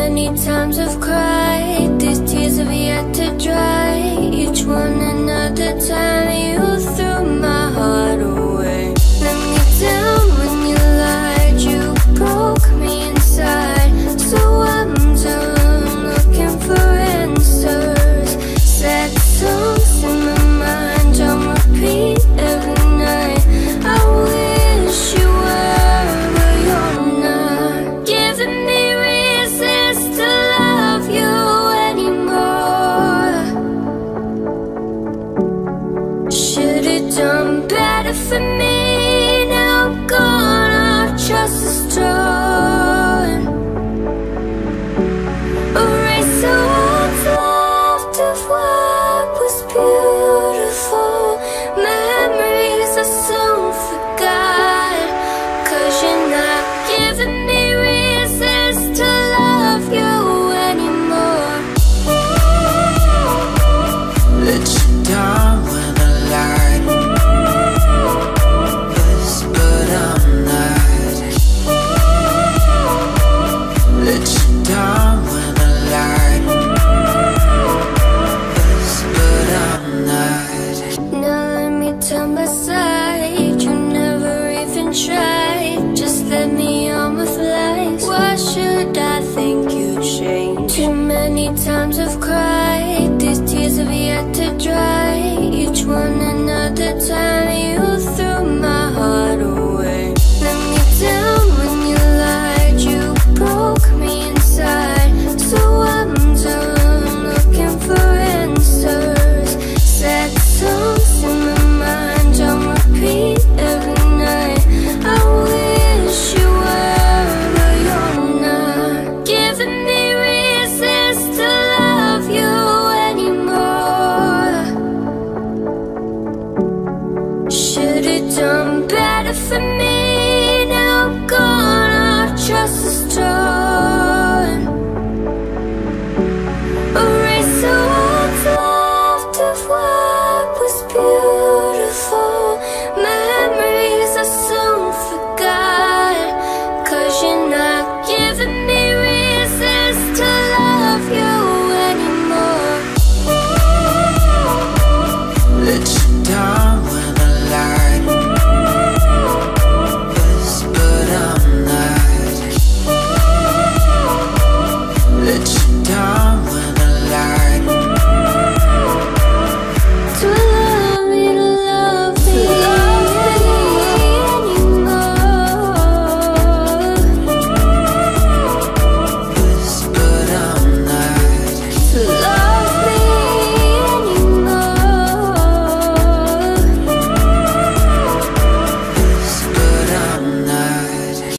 many times I've cried. These tears have yet to dry. Each one another time you some better for me. down